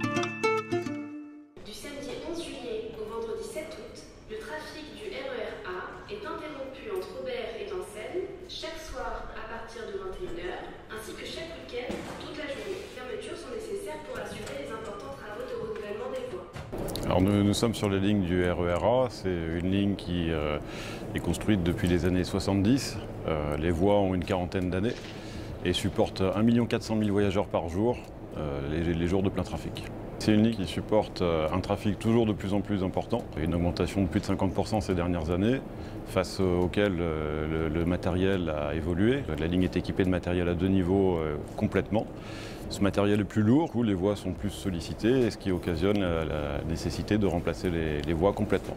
Du samedi 11 juillet au vendredi 7 août, le trafic du RER A est interrompu entre Aubert et Vincennes chaque soir à partir de 21h, ainsi que chaque week-end toute la journée. Les fermetures sont nécessaires pour assurer les importants travaux de renouvellement des voies. Alors nous, sommes sur les lignes du RER A, c'est une ligne qui euh, est construite depuis les années 70. Euh, les voies ont une quarantaine d'années et supportent 1 400 000 voyageurs par jour, les, les jours de plein trafic. C'est une ligne qui supporte euh, un trafic toujours de plus en plus important, une augmentation de plus de 50% ces dernières années, face auquel euh, le, matériel a évolué. La ligne est équipée de matériel à deux niveaux euh, complètement. Ce matériel est plus lourd, où les voies sont plus sollicitées, ce qui occasionne la, nécessité de remplacer les, voies complètement.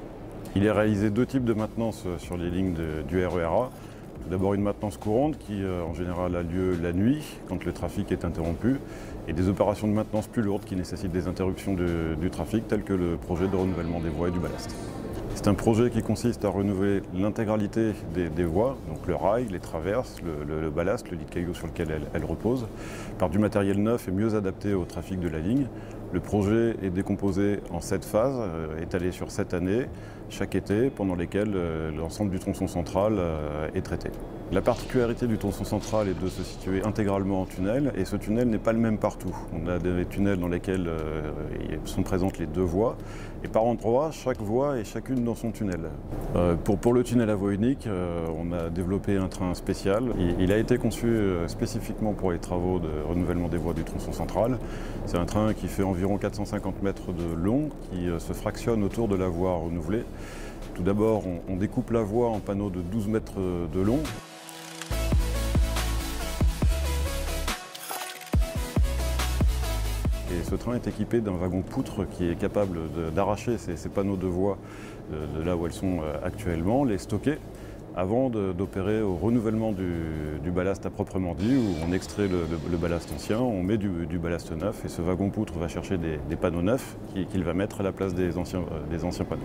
Il est réalisé deux types de maintenance sur les lignes du RER A. D'abord une maintenance courante qui euh, en général a lieu la nuit quand le trafic est interrompu et des opérations de maintenance plus lourdes qui nécessitent des interruptions du trafic telles que le projet de renouvellement des voies et du ballast. C'est un projet qui consiste à renouveler l'intégralité des, voies, donc le rail, les traverses, le ballast, le lit de cailloux sur lequel elle, elle repose, par du matériel neuf et mieux adapté au trafic de la ligne. Le projet est décomposé en sept phases, euh, étalées sur sept années, chaque été, pendant lesquelles euh, l'ensemble du tronçon central euh, est traité. La particularité du tronçon central est de se situer intégralement en tunnel, et ce tunnel n'est pas le même partout. On a des tunnels dans lesquels sont présentes les deux voies, et par endroits, chaque voie est chacune dans son tunnel. Pour, le tunnel à voie unique, on a développé un train spécial. Il, a été conçu spécifiquement pour les travaux de renouvellement des voies du tronçon central. C'est un train qui fait environ 450 mètres de long, qui euh, se fractionne autour de la voie renouvelée. Tout d'abord, on, découpe la voie en panneaux de 12 mètres de long. Et ce train est équipé d'un wagon poutre qui est capable d'arracher ces, panneaux de voie de, de là où elles sont euh, actuellement, les stocker avant d'opérer au renouvellement du, ballast à proprement dit, où on extrait le, ballast ancien, on met du, ballast neuf et ce wagon poutre va chercher des, panneaux neufs qui- qu'il va mettre à la place des anciens, euh, des anciens panneaux.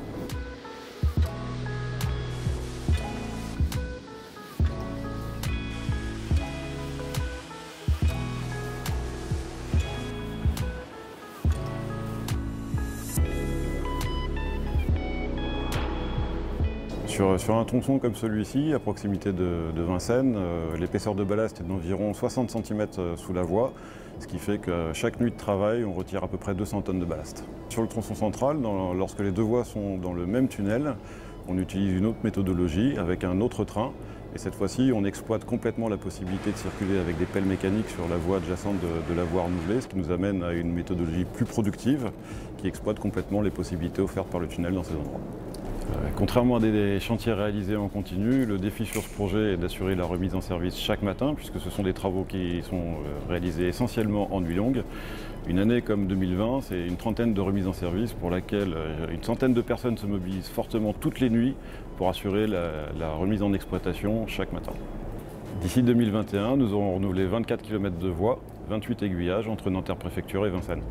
Sur, un tronçon comme celui-ci, à proximité de, Vincennes, euh, l'épaisseur de ballast est d'environ 60 cm sous la voie, ce qui fait que chaque nuit de travail, on retire à peu près 200 tonnes de ballast. Sur le tronçon central, lorsque les deux voies sont dans le même tunnel, on utilise une autre méthodologie avec un autre train. Et cette fois-ci, on exploite complètement la possibilité de circuler avec des pelles mécaniques sur la voie adjacente de la voie renouvelée, ce qui nous amène à une méthodologie plus productive qui exploite complètement les possibilités offertes par le tunnel dans ces endroits. Euh, Contrairement à des, chantiers réalisés en continu, le défi sur ce projet est d'assurer la remise en service chaque matin, puisque ce sont des travaux qui sont euh, réalisés essentiellement en nuit longue. Une année comme 2020, c'est une trentaine de remises en service pour laquelle euh, une centaine de personnes se mobilisent fortement toutes les nuits pour assurer la, remise en exploitation chaque matin. D'ici 2021, nous aurons renouvelé 24 km de voies, 28 aiguillages entre Nanterre Préfecture et Vincennes.